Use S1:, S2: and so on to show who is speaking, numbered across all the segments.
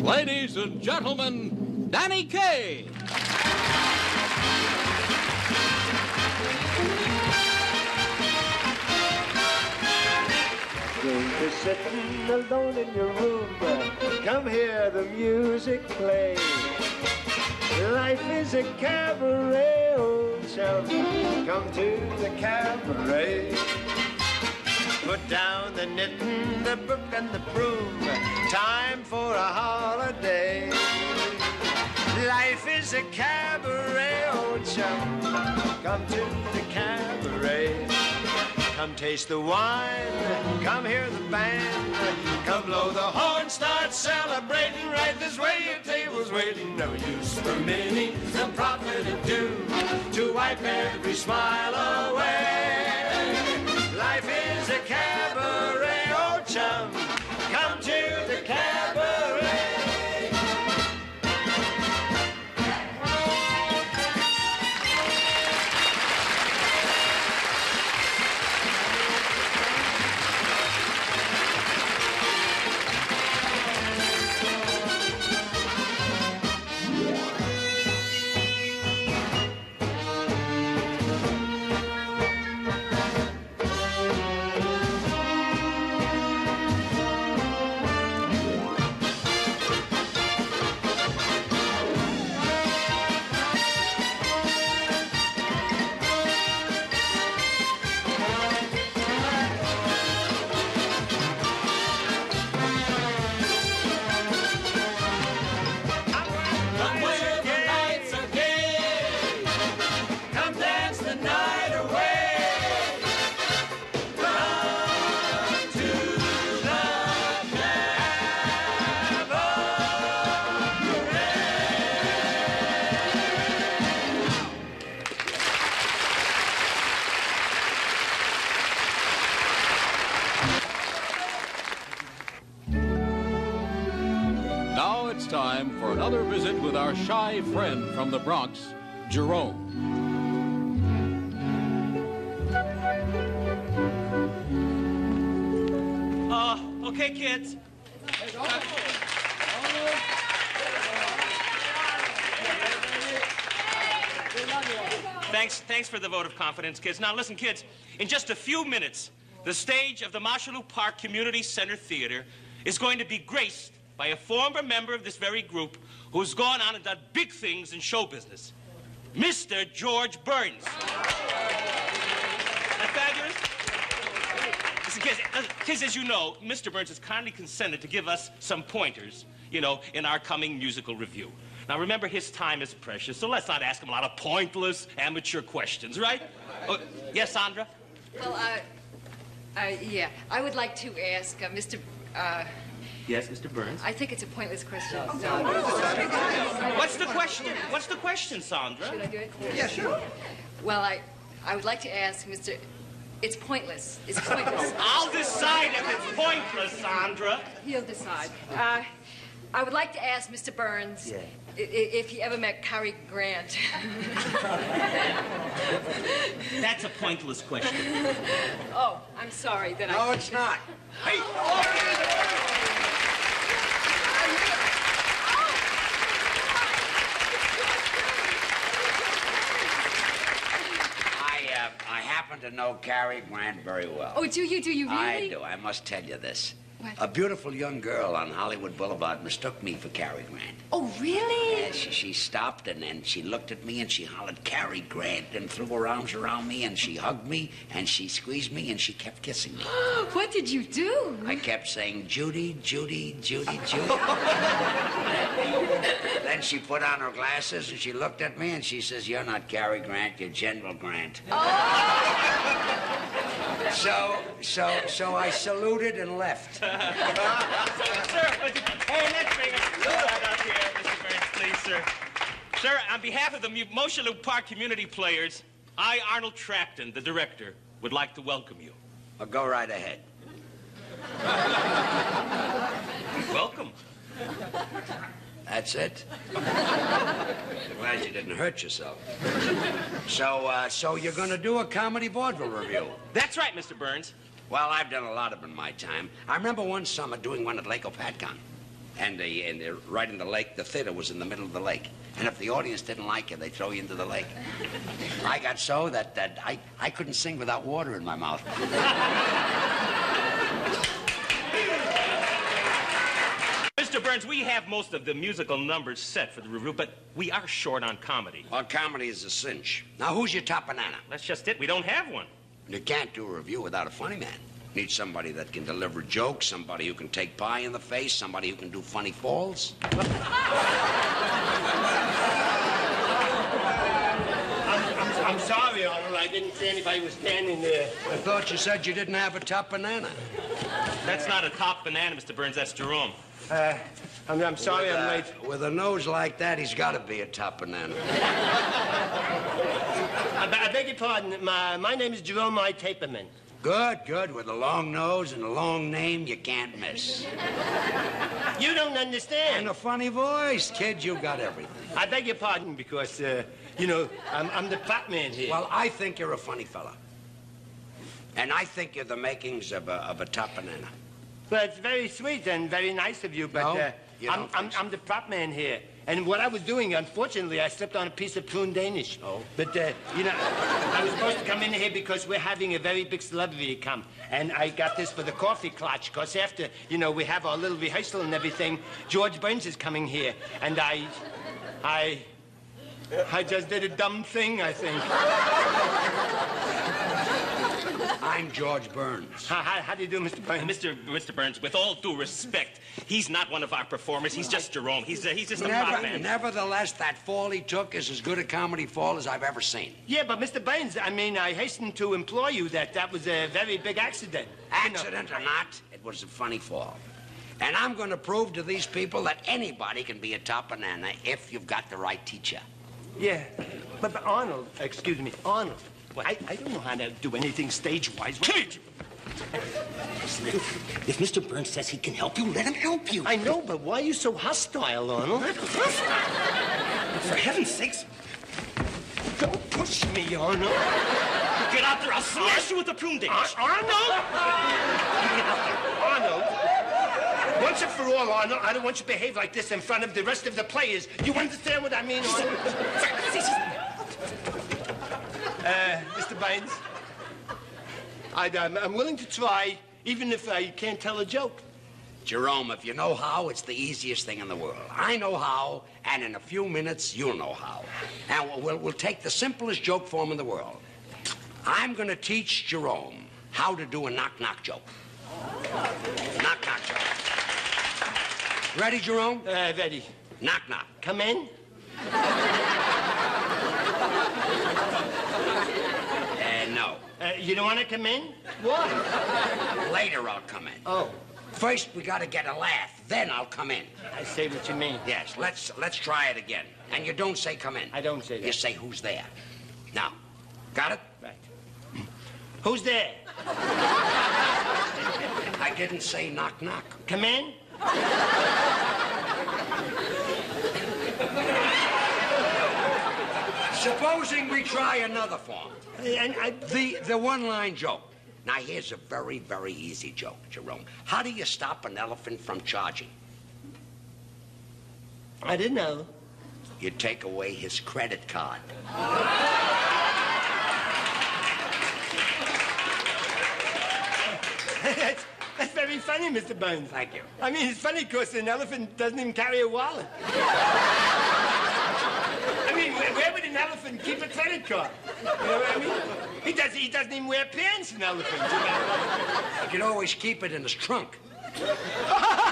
S1: Ladies and gentlemen, Danny Kaye.
S2: You're sitting alone in your room. Come hear the music play. Life is a cabaret, old chum. Come to the cabaret. Put down the knitting, the book, and the broom. Time for a holiday. Life is a cabaret, old chum. Come to the cabaret. Come taste the wine, come hear the band, come blow the horn, start celebrating right this way. Your table's waiting, no use for many, the profit of due to wipe every smile away. The
S1: Bronx, Jerome.
S3: Uh, okay, kids. Thanks, thanks for the vote of confidence, kids. Now, listen, kids. In just a few minutes, the stage of the Mosholu Park Community Center Theater is going to be graced by a former member of this very group who's gone on and done big things in show business, Mr. George Burns. That fabulous? Listen, kids, uh, kids, as you know, Mr. Burns has kindly consented to give us some pointers, you know, in our coming musical review. Now, remember, his time is precious, so let's not ask him a lot of pointless, amateur questions, right? Oh, yes, Sandra?
S4: Well, uh, uh, yeah, I would like to ask uh, Mr.
S3: Yes, Mr. Burns.
S4: I think it's a pointless question.
S3: What's the question? What's the question, Sandra?
S4: Should I do it? Yeah, sure. Well, I, I would like to ask Mr. It's pointless. It's pointless.
S3: I'll decide if it's pointless, Sandra.
S4: He'll decide. Uh, I would like to ask Mr. Burns i- i- if he ever met Cary Grant.
S3: That's a pointless question.
S4: oh, I'm sorry that I.
S2: No, it's not.
S5: I, uh, I happen to know Cary Grant very well.
S4: Oh, do you? Do you really?
S5: I do. I must tell you this.
S4: What?
S5: A beautiful young girl on Hollywood Boulevard mistook me for Cary Grant.
S4: Oh, really?
S5: And she, she stopped and then she looked at me and she hollered, Cary Grant, and threw her arms around me and she hugged me and she squeezed me and she kept kissing me.
S4: what did you do?
S5: I kept saying, Judy, Judy, Judy, Judy. then she put on her glasses and she looked at me and she says, You're not Cary Grant, you're General Grant. Oh! so, so, so I saluted and left.
S3: sir, hey, let's bring him right up here, Mr. Burns, please, sir. Sir, on behalf of the Mu- Mosholu Park community players, I, Arnold Tracton, the director, would like to welcome you.
S5: Well, go right ahead.
S3: Welcome.
S5: That's it. Glad you didn't hurt yourself. So, uh, so you're going to do a comedy vaudeville review?
S3: That's right, Mr. Burns.
S5: Well, I've done a lot of them in my time. I remember one summer doing one at Lake Hopatcong. And, the, and the, right in the lake, the theater was in the middle of the lake. And if the audience didn't like it, they'd throw you into the lake. I got so that, that I, I couldn't sing without water in my mouth.
S3: Mr. Burns, we have most of the musical numbers set for the review, but we are short on comedy.
S5: Well, comedy is a cinch. Now, who's your top banana?
S3: That's just it. We don't have one.
S5: You can't do a review without a funny man. Need somebody that can deliver jokes, somebody who can take pie in the face, somebody who can do funny falls.
S2: I'm, I'm, I'm sorry, Arnold. I didn't see anybody was standing there.
S5: I thought you said you didn't have a top banana.
S3: That's not a top banana, Mr. Burns. That's Jerome.
S2: Uh, I'm, I'm sorry
S5: with,
S2: I'm late.
S5: With a nose like that, he's got to be a top banana.
S2: I, I beg your pardon. My, my name is Jerome I. Taperman.
S5: Good, good. With a long nose and a long name, you can't miss.
S2: You don't understand.
S5: And a funny voice. Kid, you got everything.
S2: I beg your pardon because, uh, you know, I'm, I'm the prop man here.
S5: Well, I think you're a funny fella. And I think you're the makings of a, of a top banana.
S2: Well, it's very sweet and very nice of you, but
S5: No,
S2: uh,
S5: you
S2: I'm, I'm,
S5: so.
S2: I'm the prop man here. And what I was doing, unfortunately, I slipped on a piece of prune Danish.
S5: Oh.
S2: But, uh, you know, I was supposed to come in here because we're having a very big celebrity come. And I got this for the coffee clutch, because after, you know, we have our little rehearsal and everything, George Burns is coming here. And I, I, I just did a dumb thing, I think.
S5: I'm George Burns.
S2: How, how, how do you do, Mr. Burns?
S3: Mr. Mr. Burns, with all due respect, he's not one of our performers. He's just Jerome. He's, uh, he's just a prop man.
S5: nevertheless, that fall he took is as good a comedy fall as I've ever seen.
S2: Yeah, but Mr. Burns, I mean, I hasten to implore you that that was a very big accident. You know-
S5: Accident or not, it was a funny fall. And I'm going to prove to these people that anybody can be a top banana if you've got the right teacher.
S2: Yeah, but, but Arnold, excuse me, Arnold. I, I don't know how to do anything stage-wise. Cage!
S6: If Mr. Burns says he can help you, let him help you.
S2: I know, but why are you so hostile, Arnold?
S6: For heaven's sakes,
S2: Don't push me, Arnold.
S3: Get out there. I'll smash you with a prune dish.
S2: Ar- Arnold? Arnold? Once and for all, Arnold, I don't want you to behave like this in front of the rest of the players. You understand what I mean, Arnold? Uh, Mr. Baines, I'd, um, I'm willing to try, even if I can't tell a joke.
S5: Jerome, if you know how, it's the easiest thing in the world. I know how, and in a few minutes, you'll know how. And we'll, we'll, we'll take the simplest joke form in the world. I'm going to teach Jerome how to do a knock-knock joke. Knock-knock joke. Ready, Jerome?
S2: Uh, ready.
S5: Knock-knock.
S2: Come in.
S5: And no.
S2: Uh, you don't want to come in? What?
S5: Later, I'll come in.
S2: Oh,
S5: First, we got to get a laugh. Then I'll come in.
S2: I say what you mean.
S5: Yes, let's let's try it again. And you don't say come in.
S2: I don't say that.
S5: You say who's there. Now, got it?
S2: Right. Who's there?
S5: I didn't say knock knock.
S2: Come in.
S5: Supposing we try another form.
S2: And I,
S5: The the one line joke. Now here's a very, very easy joke, Jerome. How do you stop an elephant from charging?
S2: I didn't know.
S5: You take away his credit card.
S2: that's, that's very funny, Mr. Bones.
S5: Thank you.
S2: I mean, it's funny because an elephant doesn't even carry a wallet. Mean, where, where would an elephant keep a credit card? You know what I mean? He, does, he doesn't even wear pants, an elephant. You know?
S5: He can always keep it in his trunk.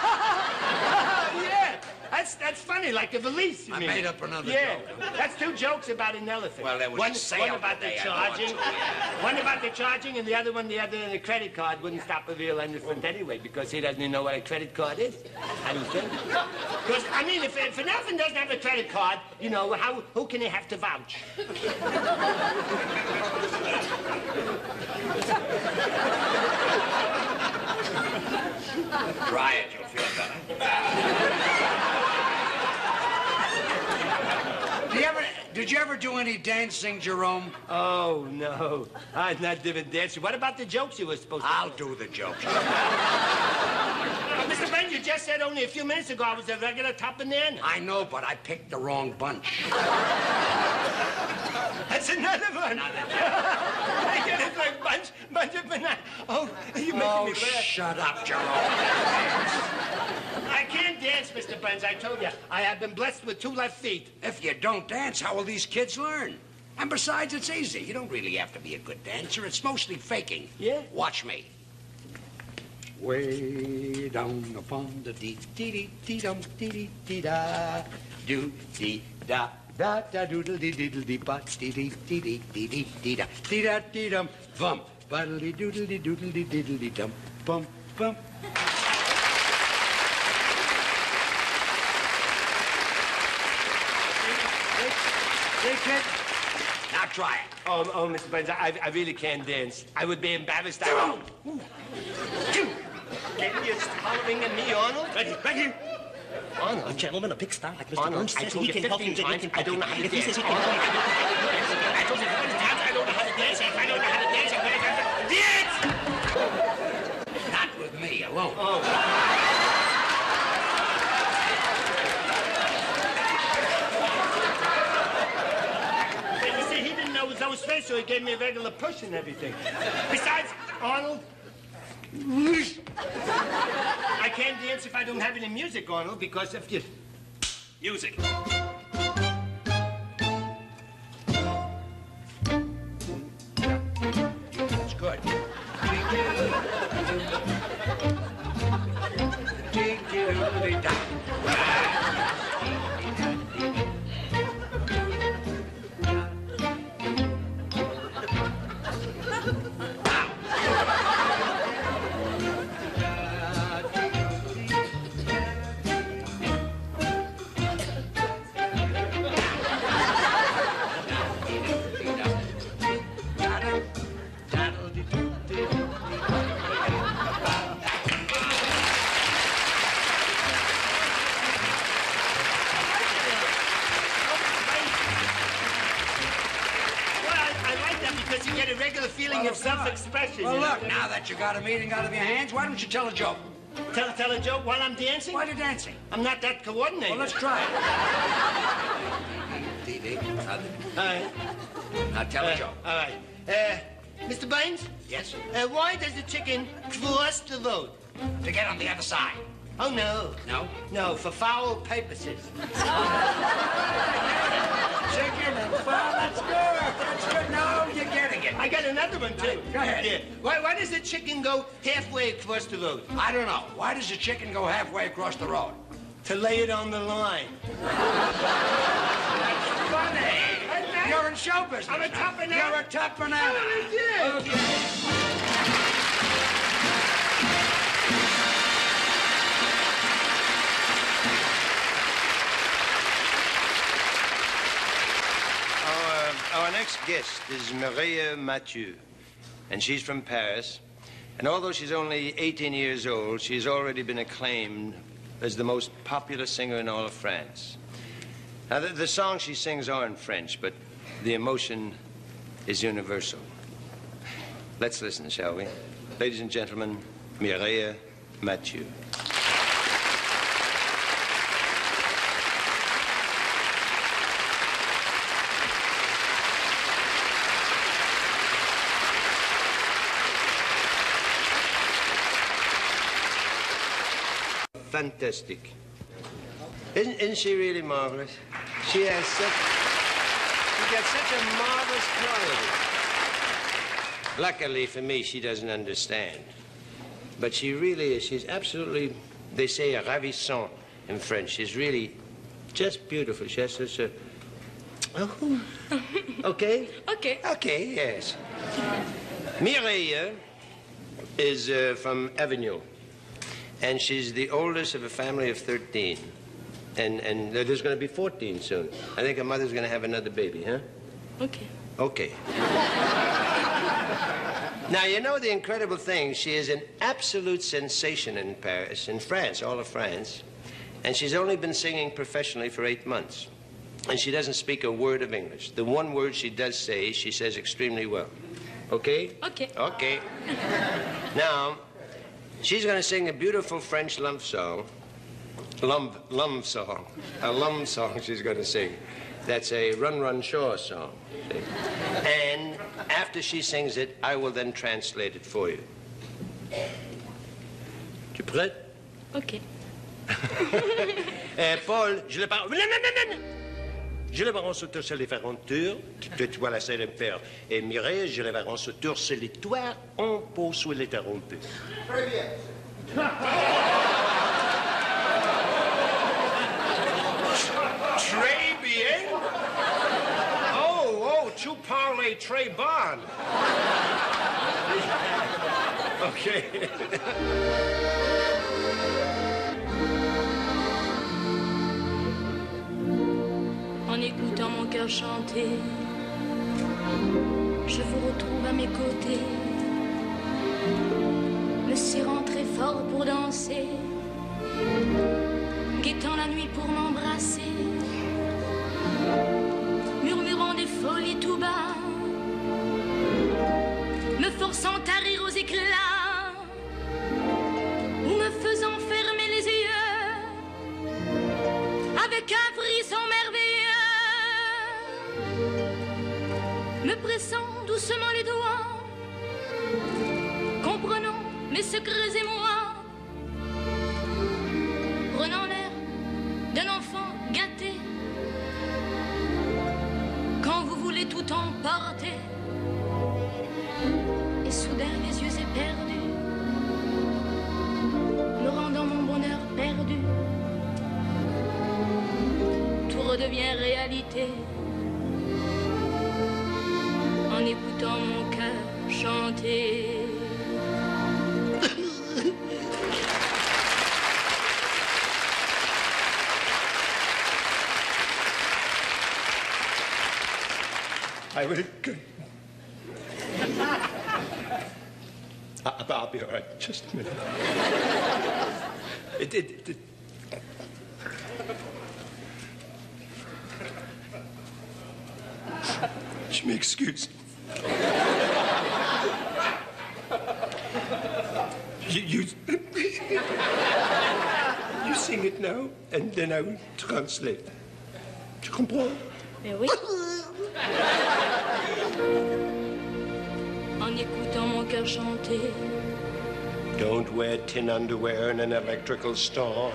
S2: that's, that's funny, like a valise, you
S5: I
S2: mean.
S5: made up another
S2: yeah.
S5: joke.
S2: That's two jokes about an elephant.
S5: Well, there was
S2: one,
S5: a
S2: one about the charging, one about the charging, and the other one, the other, the credit card wouldn't stop a real elephant anyway because he doesn't even know what a credit card is. I don't think. Because I mean, if, if an elephant doesn't have a credit card, you know, how who can he have to vouch?
S5: Try it, you'll feel better. Do you ever, did you ever do any dancing, Jerome?
S2: Oh no, I'm not doing dancing. What about the jokes you were supposed to?
S5: I'll do the jokes.
S2: Mr.
S7: Burns, you just said only a few minutes ago I was a regular top banana.
S5: I know, but I picked the wrong bunch.
S7: That's another one. I get it like bunch, bunch of banana. Oh, you're making
S5: Oh,
S7: me laugh.
S5: shut up, Jerome.
S7: Dance, Mr. Burns. I told you. I have been blessed with two left feet.
S5: If you don't dance, how will these kids learn? And besides, it's easy. You don't really have to be a good dancer. It's mostly faking.
S7: Yeah?
S5: Watch me. Way down upon the dee dee dee dee dum dee dee dee da do dee da da da doodle dee diddle dee ba dee dee dee dee dee dee dee da dee da dee dum bum baddle dee doodle dee doodle dee diddle dee dum bum bum.
S7: Hey, kid.
S5: Now try it.
S7: Oh, oh, Mr. Burns, I, I really can't dance. I would be embarrassed. I Can you hollering at me, Arnold?
S8: Right here, right here.
S7: Arnold.
S8: A gentleman, a big star like Mr.
S7: Arnold,
S8: Burns
S7: I
S8: says
S7: told
S8: he
S7: you
S8: can help
S7: 15
S8: you.
S7: times
S8: can
S7: I don't know how to
S8: If he
S7: dance.
S8: says he can help you.
S7: I told you 15 times I don't know how to dance. If I don't know how to dance, I'm going to dance.
S5: Not with me alone.
S7: But you see, he didn't know it was those face, so he gave me a regular push and everything. Besides, Arnold, I can't dance if I don't have any music, Arnold, because if you...
S3: Music.
S5: Got a meeting out of your hands, why don't you tell a joke?
S7: Tell, tell a joke while I'm dancing?
S5: Why are you dancing?
S7: I'm not that coordinated.
S5: Well, let's try it.
S7: All right.
S5: Now tell a joke.
S7: All right. Uh, Mr. Baines?
S5: Yes.
S7: Uh, why does the chicken cross the road?
S5: To get on the other side.
S7: Oh, no.
S5: No?
S7: No, for foul purposes.
S5: Chicken and well, that's good. That's good. No, you're getting it.
S7: I got another one, too.
S5: Go ahead.
S7: Yeah. Why, why does the chicken go halfway across the road?
S5: I don't know. Why does a chicken go halfway across the road?
S7: To lay it on the line.
S5: That's Funny. You're in show business.
S7: I'm a tough banana.
S5: You're a tough banana.
S7: Oh, yeah.
S2: Our, next guest is Mireille Mathieu, and she's from Paris. And although she's only 18 years old, she's already been acclaimed as the most popular singer in all of France. Now, the, the songs she sings are in French, but the emotion is universal. Let's listen, shall we? Ladies and gentlemen, Mireille Mathieu. Fantastic. Isn't, isn't she really marvelous? She has such, she got such a marvelous quality. Luckily for me, she doesn't understand. But she really is. She's absolutely, they say, ravissant in French. She's really just beautiful. She has such a. Oh. Okay?
S4: Okay.
S2: Okay, yes. Mireille is uh, from Avignon, and she's the oldest of a family of 13. And, and there's going to be 14 soon. I think her mother's going to have another baby, huh?
S4: Okay.
S2: Okay. now, you know the incredible thing, she is an absolute sensation in Paris, in France, all of France. And she's only been singing professionally for eight months. And she doesn't speak a word of English. The one word she does say, she says extremely well. Okay?
S4: Okay.
S2: Okay. now, She's going to sing a beautiful French love song. Love, love song. A love song she's going to sing. That's a Run Run Shaw song. see? And after she sings it, I will then translate it for you. Tu prêt?
S9: Ok.
S2: Eh, Paul, je le parle. Je le baron sauteur sur les fermentures, tu tu vois la scène de faire. Et Mireille, je le baron sauteur sur les toits, on pose sur les tarentures. Très bien. Oh, oh, tu parles très bon. OK.
S9: chanter, je vous retrouve à mes côtés. Me serrant très fort pour danser, guettant la nuit pour m'embrasser, murmurant des folies tout bas, me forçant à doucement les doigts, comprenant mes secrets et moi, prenant l'air d'un enfant gâté, quand vous voulez tout emporter, et soudain les yeux éperdus, me rendant mon bonheur perdu tout redevient réalité. Mon cœur chanter.
S2: I will. I, ah, I'll be all right. Just a minute. It, it, it, Je m'excuse. You, you, you sing it now, and then I will translate. Tu comprends?
S9: Mais oui. En écoutant mon cœur chanter,
S2: Don't wear tin underwear in an electrical storm.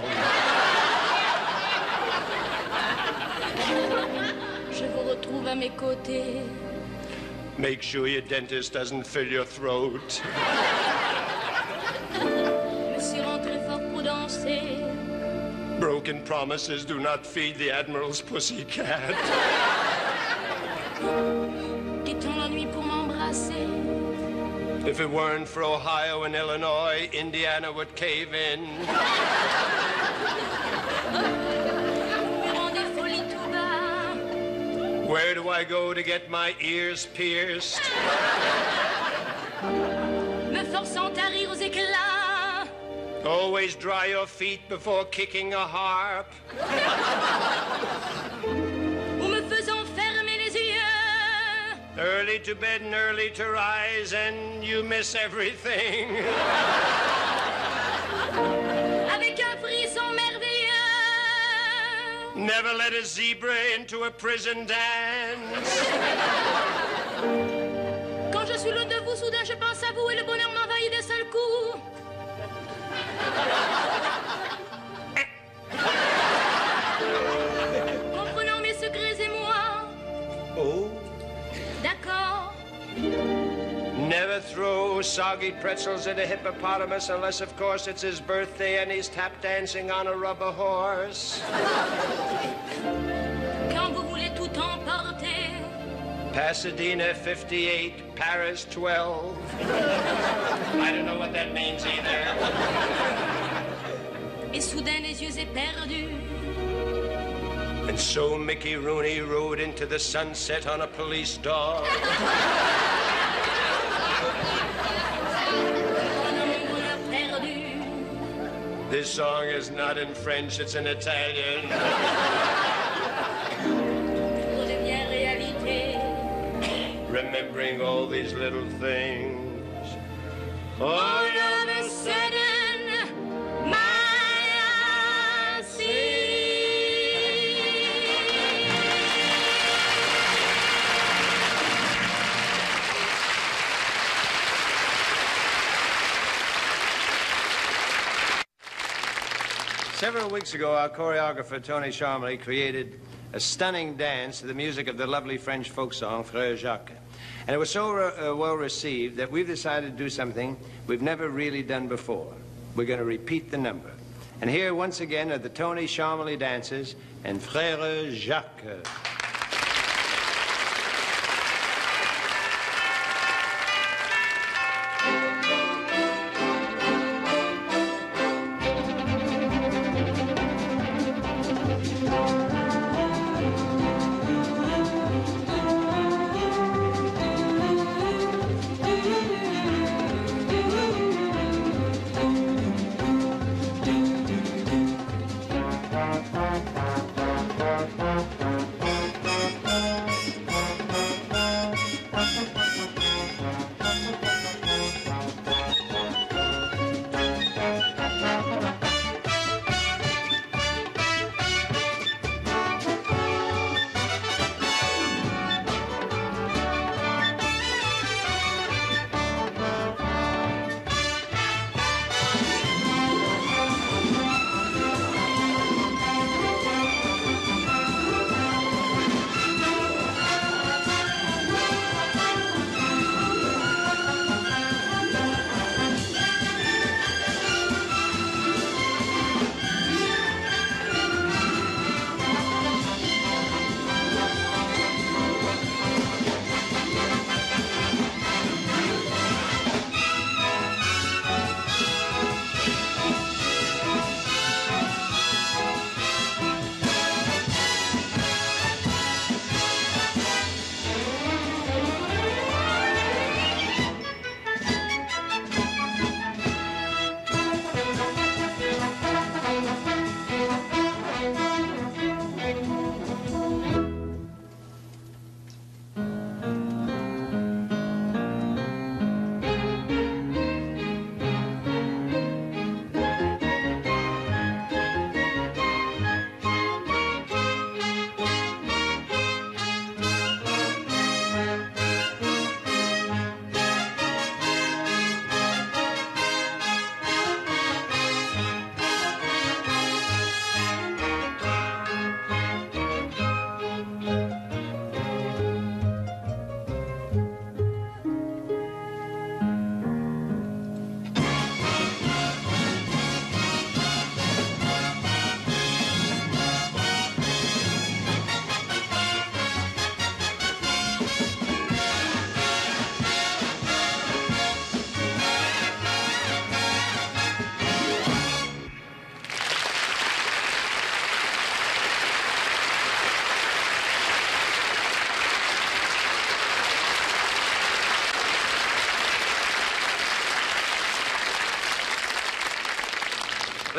S9: je vous retrouve à mes côtés.
S2: Make sure your dentist doesn't fill your throat. Broken promises do not feed the Admiral's pussycat.
S9: Quittant la nuit pour m'embrasser.
S2: If it weren't for Ohio and Illinois, Indiana would cave in.
S9: Murmurant des folies tout bas.
S2: Where do I go to get my ears pierced?
S9: Me forçant à rire aux éclats.
S2: Always dry your feet before kicking a harp.
S9: Ou me faisant fermer les yeux.
S2: Early to bed and early to rise, and you miss everything.
S9: Avec un frisson merveilleux.
S2: Never let a zebra into a prison dance.
S9: Quand je suis de vous, soudain je Comprenant mes secrets et moi,
S2: Oh.
S9: d'accord.
S2: Never throw soggy pretzels at a hippopotamus unless, of course, it's his birthday and he's tap dancing on a rubber horse. Pasadena 58, Paris 12. I don't know what that means either.
S9: et soudain les yeux éperdus.
S2: And so Mickey Rooney rode into the sunset on a police dog.
S9: Prenant mon bonheur perdu.
S2: This song is not in French, it's in Italian. bring all these little things.
S9: All of a sudden, my
S2: Several weeks ago, our choreographer, Tony Charmoli, created a stunning dance to the music of the lovely French folk song, Frère Jacques. And it was so uh, well received that we've decided to do something we've never really done before. We're going to repeat the number. And here, once again, are the Tony Charmoli dancers and Frère Jacques.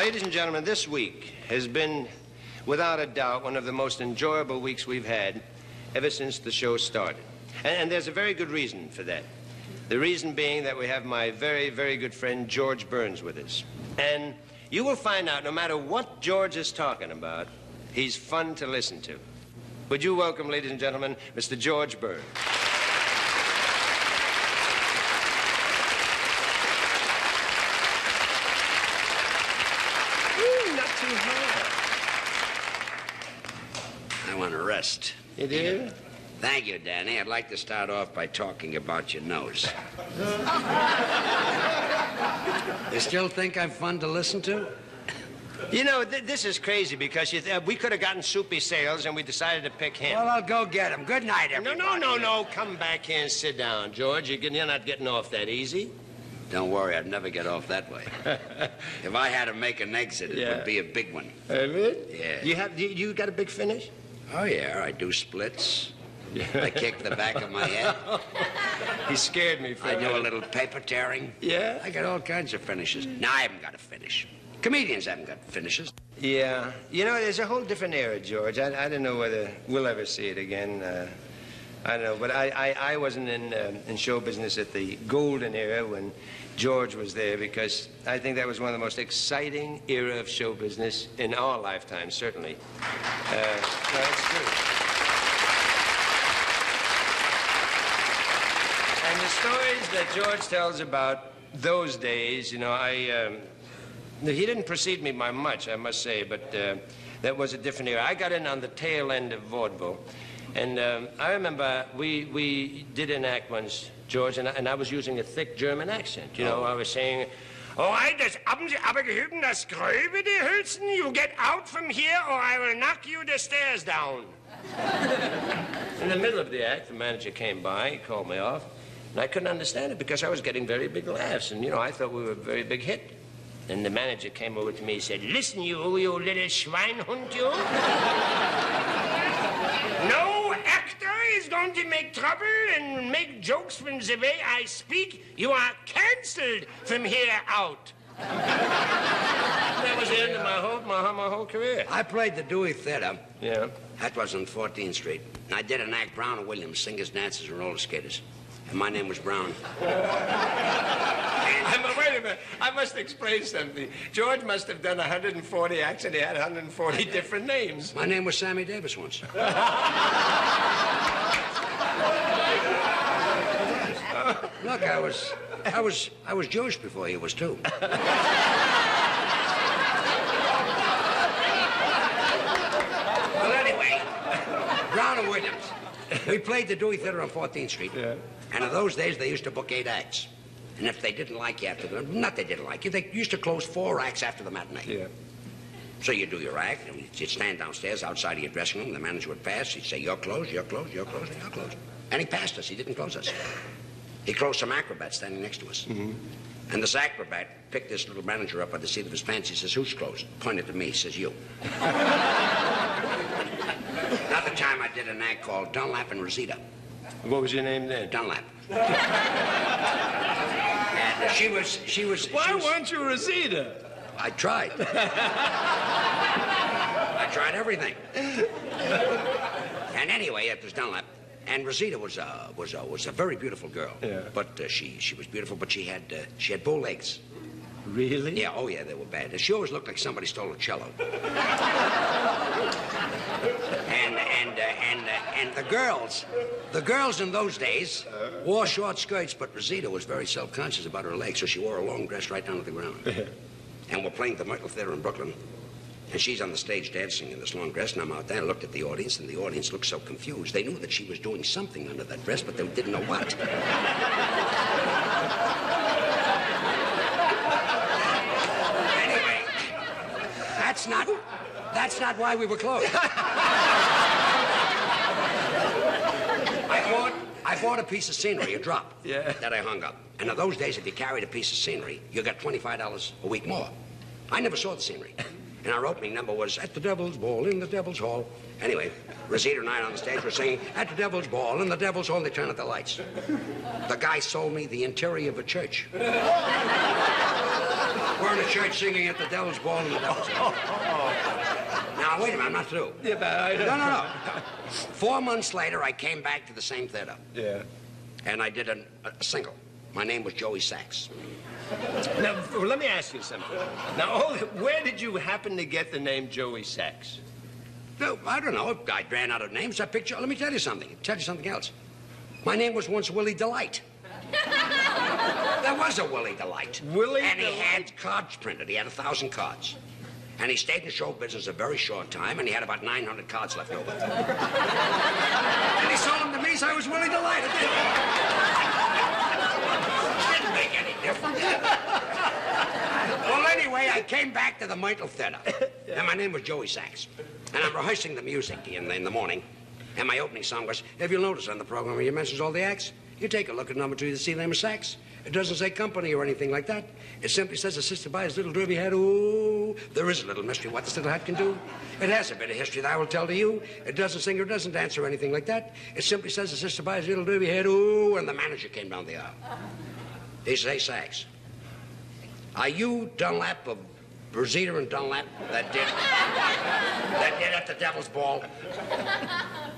S2: Ladies and gentlemen, this week has been, without a doubt, one of the most enjoyable weeks we've had ever since the show started. And, and there's a very good reason for that. The reason being that we have my very, very good friend George Burns with us. And you will find out, no matter what George is talking about, he's fun to listen to. Would you welcome, ladies and gentlemen, Mr. George Burns? Ooh, not too hard.
S5: I want to rest.
S2: You do?
S5: Thank you, Danny. I'd like to start off by talking about your nose. you still think I'm fun to listen to?
S2: You know, th- this is crazy because you th- we could have gotten Soupy Sales and we decided to pick him.
S5: Well, I'll go get him. Good night,
S2: everyone.
S5: no,
S2: no, no, no. Come back here and sit down, George. You're, you're not getting off that easy.
S5: Don't worry, I'd never get off that way. if I had to make an exit, it
S2: Yeah.
S5: would be a big one.
S2: Yeah. You have you, you got a big finish?
S5: Oh, yeah, I do splits. I kick the back of my head.
S2: He scared me for
S5: I do a little paper tearing.
S2: Yeah?
S5: I got all kinds of finishes. Now I haven't got a finish. Comedians haven't got finishes.
S2: Yeah. You know, there's a whole different era, George. I, I don't know whether we'll ever see it again. Uh, I don't know, but I, I, I wasn't in, um in show business at the golden era when George was there because I think that was one of the most exciting era of show business in our lifetime, certainly. Uh, no, it's true. And the stories that George tells about those days, you know, I, um, He didn't precede me by much, I must say, but uh, that was a different era. I got in on the tail end of vaudeville. And um, I remember we, we did an act once, George, and I, and I was using a thick German accent. You know, oh. I was saying, Oh, I das haben Sie aber gehüben das Gröbe, die Hülsen? You get out from here or I will knock you the stairs down. In the middle of the act, the manager came by, he called me off, and I couldn't understand it because I was getting very big laughs, and, you know, I thought we were a very big hit. And the manager came over to me and said, Listen, you, you little schweinhund, you. no actor is going to make trouble and make jokes from the way I speak. You are cancelled from here out. that was the end of my whole, my, my whole career.
S5: I played the Dewey Theater.
S2: Yeah.
S5: That was on 14th Street. I did an act, Brown and Williams, singers, dancers, and roller skaters. And my name was Brown.
S2: Wait a minute. I must explain something. George must have done 140 acts and he had 140 different names.
S5: My name was Sammy Davis once. Look, I was, I was, I was Jewish before he was too. well, anyway, Brown and Williams. We played the Dewey Theater on 14th Street.
S2: Yeah.
S5: And in those days, they used to book eight acts. And if they didn't like you after the, not they didn't like you, they used to close four acts after the matinee.
S2: Yeah.
S5: So you do your act, and you'd stand downstairs outside of your dressing room. The manager would pass. He'd say, "You're closed. You're closed. You're closed. You're closed." And he passed us. He didn't close us. He closed some acrobats standing next to us. Mm-hmm. And this acrobat picked this little manager up by the seat of his pants. He says, "Who's closed?" Pointed to me. He says, "You." Another time I did an act called Dunlap and Rosita.
S2: What was your name then?
S5: Dunlap. and uh, she was, she was.
S2: Why
S5: she was,
S2: weren't you Rosita?
S5: I tried. I tried everything. and anyway, it was Dunlap. And Rosita was a was a was a very beautiful girl.
S2: Yeah.
S5: But uh, she she was beautiful, but she had uh, she had bow legs.
S2: Really?
S5: Yeah. Oh yeah, they were bad. She always looked like somebody stole a cello. And the girls, the girls in those days wore short skirts, but Rosita was very self-conscious about her legs, so she wore a long dress right down to the ground. and we're playing the Myrtle Theater in Brooklyn. And she's on the stage dancing in this long dress, and I'm out there. Looked at the audience, and the audience looked so confused. They knew that she was doing something under that dress, but they didn't know what. anyway, that's not that's not why we were closed. I bought I bought a piece of scenery, a drop,
S2: Yeah.
S5: that I hung up. And in those days, if you carried a piece of scenery, you got $25 a week more. I never saw the scenery. And our opening number was At the Devil's Ball in the Devil's Hall. Anyway, Rosita and I on the stage were singing At the Devil's Ball in the Devil's Hall. They turned out the lights. The guy sold me the interior of a church. We're in a church singing At the Devil's Ball in the Devil's Hall. Now, wait a minute, I'm not through.
S2: Yeah, but I
S5: No, no, no. Four months later, I came back to the same theater,
S2: Yeah.
S5: and I did an, a single. My name was Joey Sachs.
S2: Now, let me ask you something. Now, hold it. where did you happen to get the name Joey Sachs?
S5: No, I don't know. I ran out of names. I picture. Let me tell you something. Tell you something else. My name was once Willie Delight. there was a Willie Delight.
S2: Willie
S5: And he
S2: Delight?
S5: had cards printed. He had a thousand cards. And he stayed in show business a very short time, and he had about 900 cards left over. and he sold them to me, so I was Willie Delight. It didn't- make any difference. well, anyway, I came back to the Myrtle Theater. And my name was Joey Sachs. And I'm rehearsing the music in, in the morning. And my opening song was, if you'll notice on the program where you mentions all the acts, you take a look at number two, you see the of Sachs. It doesn't say company or anything like that. It simply says assisted by his little derby hat. Ooh, there is a little mystery what this little hat can do. It has a bit of history that I will tell to you. It doesn't sing or doesn't dance or anything like that. It simply says assisted by his little derby hat. Ooh, and the manager came down the aisle. He said, hey, are you Dunlap of Rosita and Dunlap that did that did at the Devil's Ball?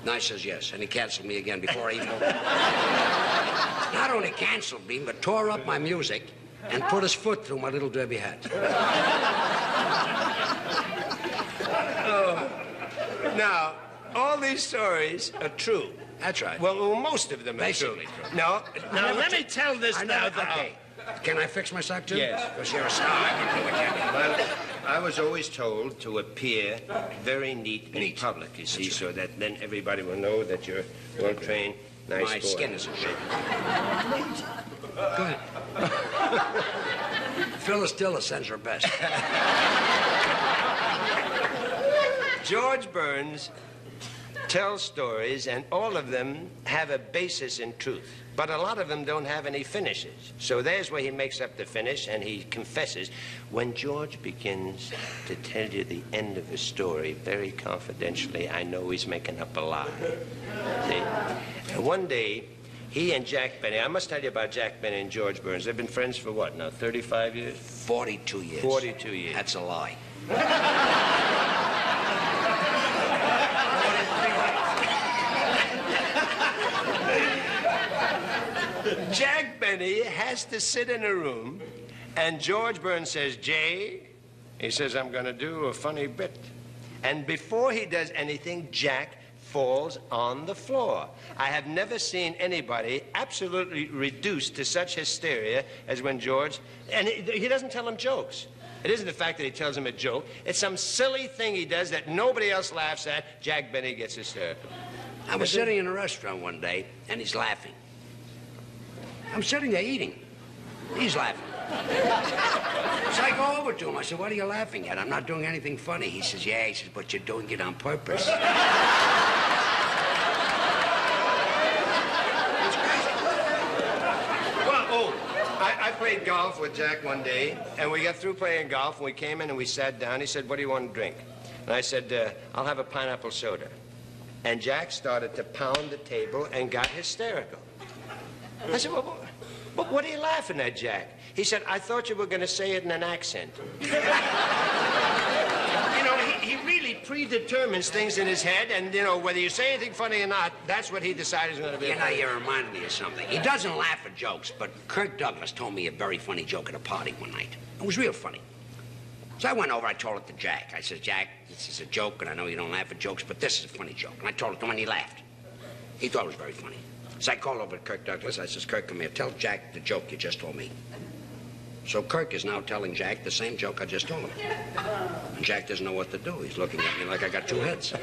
S5: And I says yes, and he canceled me again before I even opened. Not only canceled me, but tore up my music and put his foot through my little derby hat. Oh.
S2: Now, all these stories are true.
S5: That's right.
S2: Well, well most of them are
S5: Basically
S2: true.
S5: true.
S2: No, now let me tell this
S5: I
S2: now.
S5: never- okay. Can I fix my sock too?
S2: Yes.
S5: Because you're a star. I can do what you do.
S2: Well, I was always told to appear very neat in public, you see,
S5: That's
S2: so that then everybody will know that you're well trained, nice
S5: My
S2: boy.
S5: skin is in shape. Go ahead. Phyllis Diller sends her best.
S2: George Burns tells stories, and all of them have a basis in truth. But a lot of them don't have any finishes. So there's where he makes up the finish, and he confesses. When George begins to tell you the end of his story very confidentially, I know he's making up a lie. See? And one day, he and Jack Benny, I must tell you about Jack Benny and George Burns. They've been friends for what now, 35 years?
S5: 42 years.
S2: 42 years.
S5: That's a lie.
S2: Benny has to sit in a room, and George Burns says, Jay, he says, I'm going to do a funny bit. And before he does anything, Jack falls on the floor. I have never seen anybody absolutely reduced to such hysteria as when George, and he, he doesn't tell him jokes. It isn't the fact that he tells him a joke. It's some silly thing he does that nobody else laughs at. Jack Benny gets hysterical.
S5: I was sitting in a restaurant one day, and he's laughing. I'm sitting there eating. He's laughing. So I go over to him. I said, What are you laughing at? I'm not doing anything funny. He says, Yeah. He says, But you're doing it on purpose.
S2: Oh, I, I played golf with Jack one day, and we got through playing golf, and we came in and we sat down. He said, What do you want to drink? And I said, uh, I'll have a pineapple soda. And Jack started to pound the table and got hysterical. I said, Well, what, what, are you laughing at, Jack? He said, I thought you were going to say it in an accent. you know, he, he really predetermines things in his head, and, you know, whether you say anything funny or not, that's what he decided is going to be.
S5: You know, you reminded me of something. He doesn't laugh at jokes, but Kirk Douglas told me a very funny joke at a party one night. It was real funny. So I went over, I told it to Jack. I said, Jack, this is a joke, and I know you don't laugh at jokes, but this is a funny joke. And I told it to him, and he laughed. He thought it was very funny. So I called over to Kirk Douglas. I says, Kirk, come here. Tell Jack the joke you just told me. So Kirk is now telling Jack the same joke I just told him. And Jack doesn't know what to do. He's looking at me like I got two heads.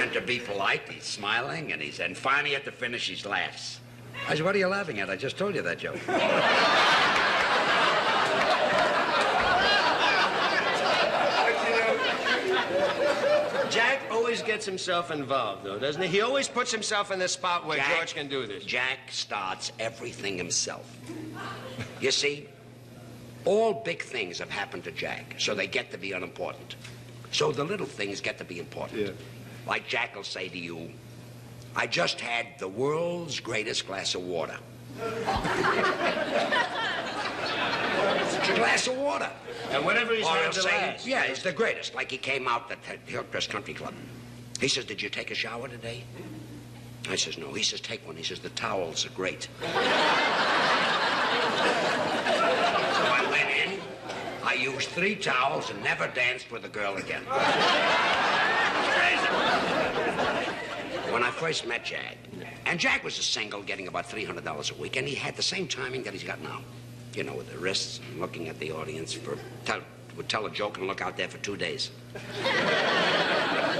S5: and to be polite, he's smiling, and he's and finally at the finish, he laughs. I said, "What are you laughing at? I just told you that joke."
S2: Jack always gets himself involved, though, doesn't he? He always puts himself in the spot where
S5: Jack-
S2: George can do this.
S5: Jack starts everything himself. You see, all big things have happened to Jack, so they get to be unimportant. So the little things get to be important.
S2: Yeah.
S5: Like Jack will say to you, I just had the world's greatest glass of water. it's a glass of water.
S2: And whatever he's
S5: Or
S2: had
S5: he'll say,
S2: last.
S5: yeah, it's the greatest. Like he came out at the Hillcrest Country Club. He says, Did you take a shower today? I says, No. He says, Take one. He says, The towels are great. so I went in, I used three towels, and never danced with a girl again. when I first met Jack, and Jack was a single, getting about $300 a week, and he had the same timing that he's got now. You know, with the wrists and looking at the audience for tell, would tell a joke and look out there for two days.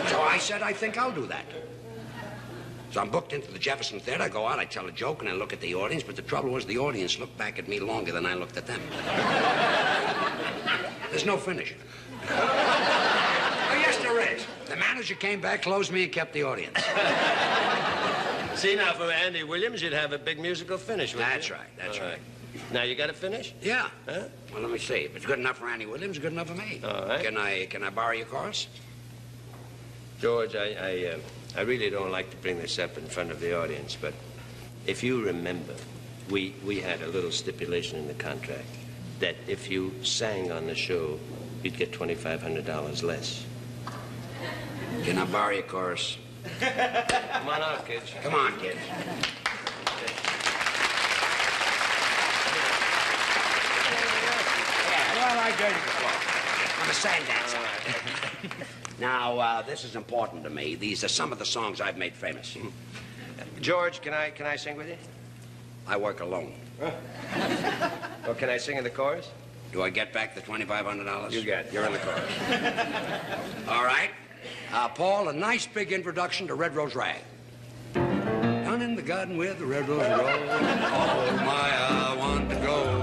S5: So I said, I think I'll do that. So I'm booked into the Jefferson Theater. I go out, I tell a joke, and I look at the audience. But the trouble was, the audience looked back at me longer than I looked at them. There's no finish. oh, yes, there is. The manager came back, closed me, and kept the audience.
S2: See, now, for Andy Williams, you'd have a big musical finish, wouldn't
S5: That's
S2: you?
S5: right, that's right.
S2: Now, you got to finish?
S5: Yeah.
S2: Huh?
S5: Well, let me see. If it's good enough for Andy Williams, good enough for me.
S2: All right.
S5: Can I can I borrow your chorus?
S2: George, I, I, uh, I really don't like to bring this up in front of the audience, but if you remember, we, we had a little stipulation in the contract that if you sang on the show, you'd get $2,500 less.
S5: Can I borrow your chorus?
S2: Come on out, kids.
S5: Come on, kids. Yeah, well, I dirty the floor. I'm a sand dancer. Now, uh, this is important to me. These are some of the songs I've made famous.
S2: George, can I, can I sing with you?
S5: I work alone.
S2: Well, can I sing in the chorus?
S5: Do I get back the $2,500?
S2: You get it. You're in the chorus.
S5: All right. Uh, Paul, a nice big introduction to Red Rose Rag. Down in the garden where the red rose grows. Oh, my, I want to go.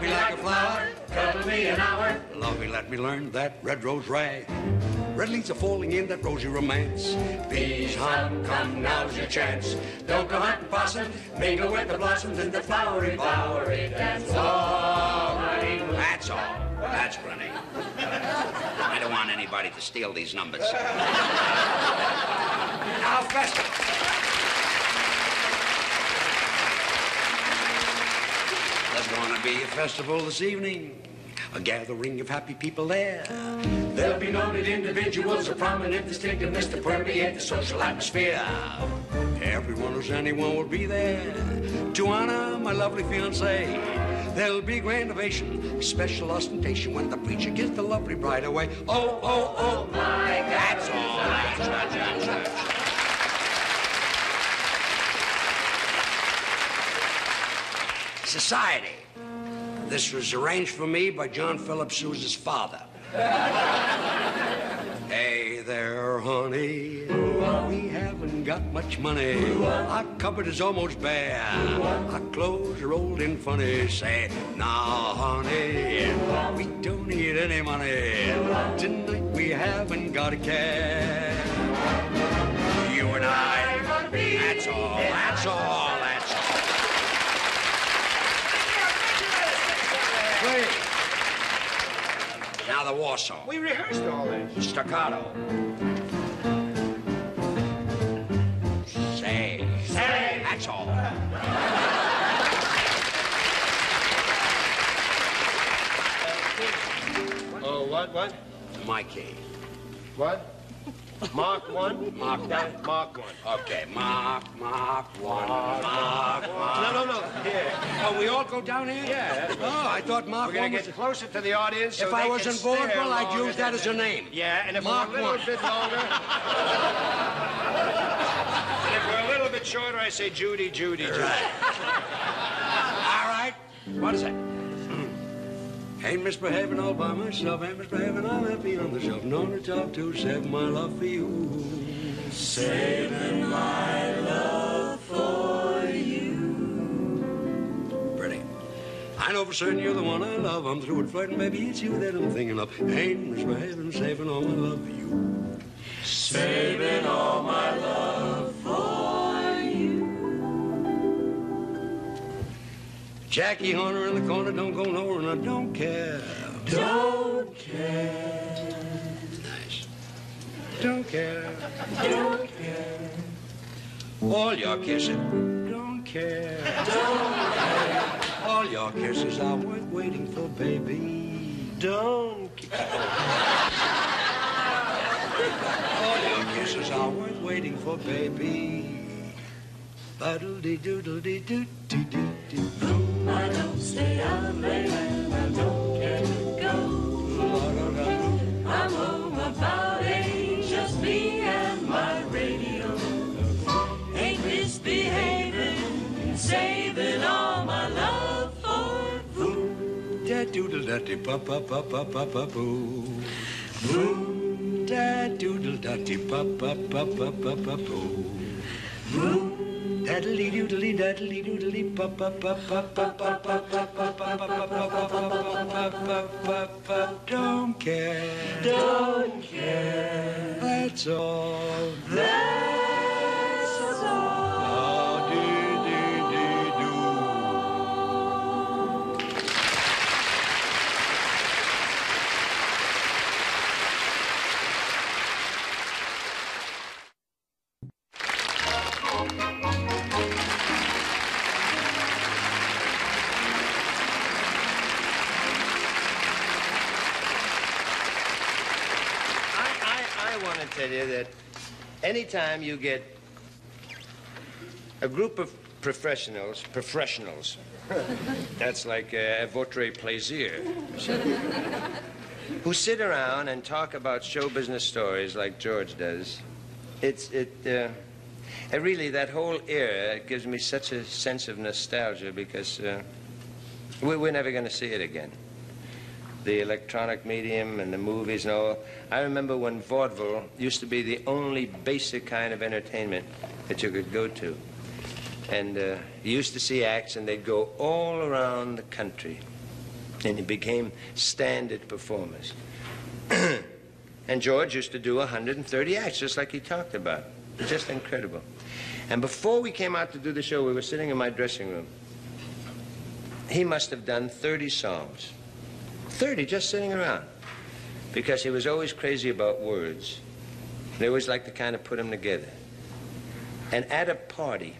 S5: Me like a flower. Cuddle me an hour. Love me, let me learn that red rose rag. Red leaves are falling in that rosy romance. Bees hum, come, now's your chance. Don't go hunting possum, mingle with the blossoms in the flowery, flowery dance. Oh, that's all. That's plenty. I don't want anybody to steal these numbers. now, festival. To be a festival this evening. A gathering of happy people there. There'll be noted individuals of prominent distinctiveness to permeate the social atmosphere. Everyone who's anyone will be there to honor my lovely fiancée. There'll be grand ovation, special ostentation when the preacher gives the lovely bride away. Oh, oh, oh, my God. That's all. That's, that's, that's, that's. Society. This was arranged for me by John Philip Sousa's father. hey there, honey. We haven't got much money. Our cupboard is almost bare. Our clothes are old and funny. Say, now, honey, we don't need any money. Tonight we haven't got a care. You and I. That's all. That's all. That's all. Great. Now the war song.
S2: We rehearsed all this.
S5: Staccato. Say. Say. That's all.
S2: Uh, oh, what, what?
S5: My key.
S2: What? Mark one?
S5: Mark
S2: that, Mark one.
S5: Okay, Mark, Mark, one, Mark, Mark.
S2: No, no, no. Here.
S5: Oh, we all go down here?
S2: Yeah, that's
S5: Oh, I thought Mark
S2: We're gonna
S5: one was...
S2: get closer to the audience. So
S5: If I was in vaudeville, I'd use that as a name.
S2: Yeah, and if
S5: Mark
S2: we're a little
S5: one.
S2: bit longer. and if we're a little bit shorter, I say Judy, Judy, Judy.
S5: All right. What is it? Ain't misbehaving all by myself, ain't misbehaving, I'm happy on the shelf. No to talk to, save my love for you. Saving my love for you. Pretty. I know for certain you're the one I love. I'm through with flirting, baby. It's you that I'm thinking of. Ain't misbehaving, saving all my love for you. Saving all my love for Jackie Horner in the corner, don't go nowhere, and I don't care. Don't care. Nice. Don't care. Don't care. All your kissing. Don't care. Don't care. All your kisses are worth waiting for, baby. Don't care. All your kisses are worth waiting for, baby. Baddle dee doodle dee doo dee doo doo.
S10: I don't stay out late and I don't care to go. I'm home about eight, just me and my radio. Ain't misbehaving, saving all my love for food.
S5: Da doodle da dee pa pa pa pa pa pa boo. Boo. Da doodle da dee pa pa pa pa pa pa boo. Boo. Daddly doodly daddly doodly pa pa pa pa pa pa pa pa pa pa pa pa pa pa pa pa pa pa Don't care. Don't care. That's all. That's
S2: anytime you get a group of professionals, professionals, that's like uh, votre plaisir, who sit around and talk about show business stories like George does, it's, it, uh, And really, that whole era gives me such a sense of nostalgia because uh, we're never going to see it again. The electronic medium and the movies and all. I remember when vaudeville used to be the only basic kind of entertainment that you could go to. And uh, you used to see acts, and they'd go all around the country. And it became standard performers. and George used to do 130 acts, just like he talked about. Just incredible. And before we came out to do the show, we were sitting in my dressing room. He must have done 30 songs. 30 just sitting around. Because he was always crazy about words. They always liked to kind of put them together. And at a party,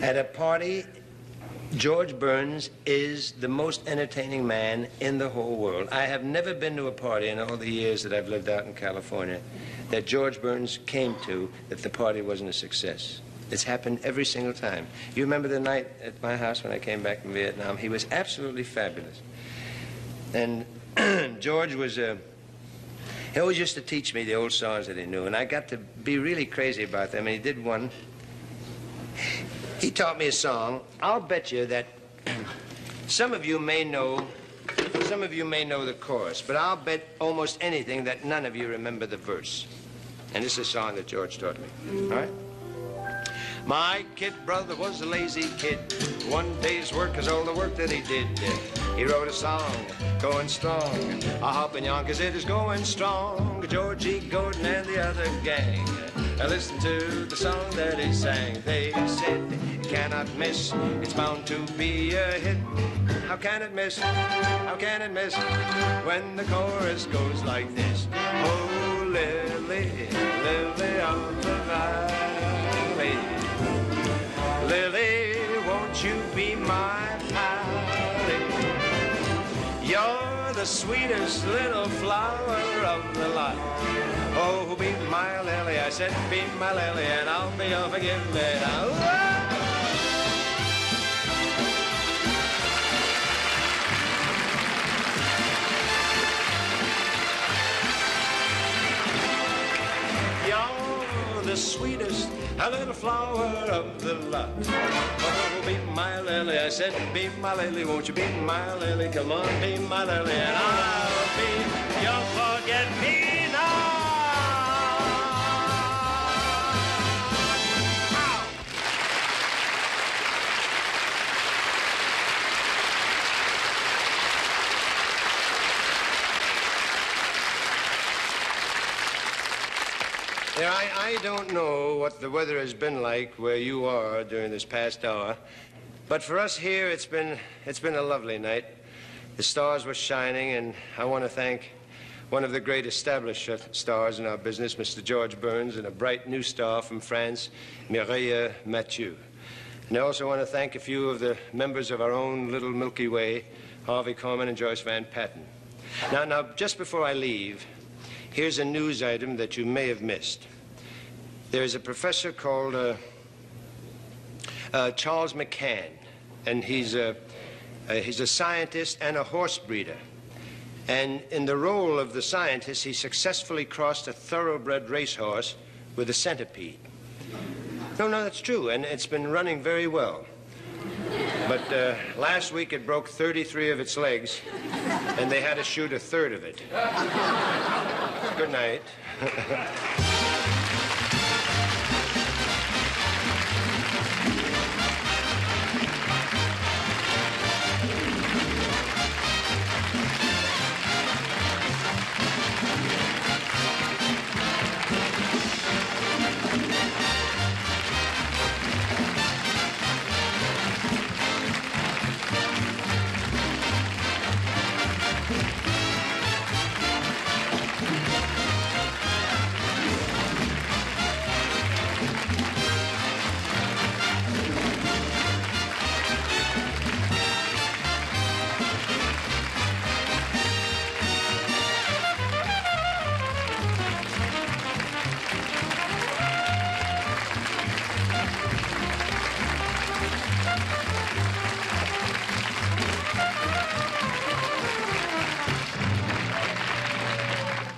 S2: at a party, George Burns is the most entertaining man in the whole world. I have never been to a party in all the years that I've lived out in California that George Burns came to that the party wasn't a success. It's happened every single time. You remember the night at my house when I came back from Vietnam? He was absolutely fabulous. And George was a. Uh, he always used to teach me the old songs that he knew, and I got to be really crazy about them. And he did one. He taught me a song. I'll bet you that some of you may know, some of you may know the chorus, but I'll bet almost anything that none of you remember the verse. And this is a song that George taught me. All right? My kid brother was a lazy kid. One day's work is all the work that he did. He wrote a song, going strong. A hopping Yonkers, it is going strong. Georgie Gordon and the other gang. Now listen to the song that he sang. They said, it cannot miss, it's bound to be a hit. How can it miss? How can it miss? When the chorus goes like this. Oh, Lily, Lily of the Valley. Lily, won't you be my pally? You're the sweetest little flower of the lot. Oh, be my lily, I said, be my lily, and I'll be your forgive-me now. Oh, the sweetest, a little flower of the lot. Oh, be my lily, I said, be my lily, won't you be my lily? Come on, be my lily, and I'll be your forget-me-not. Yeah, I, I don't know what the weather has been like where you are during this past hour, but for us here, it's been, it's been a lovely night. The stars were shining, and I want to thank one of the great established stars in our business, Mr. George Burns, and a bright new star from France, Mireille Mathieu. And I also want to thank a few of the members of our own little Milky Way, Harvey Korman and Joyce Van Patten. Now, now, just before I leave, Here's a news item that you may have missed. There is a professor called uh, uh, Charles McCann, and he's a, uh, he's a scientist and a horse breeder. And in the role of the scientist, he successfully crossed a thoroughbred racehorse with a centipede. No, no, that's true, and it's been running very well. But uh, last week it broke 33 of its legs, and they had to shoot a third of it. Good night.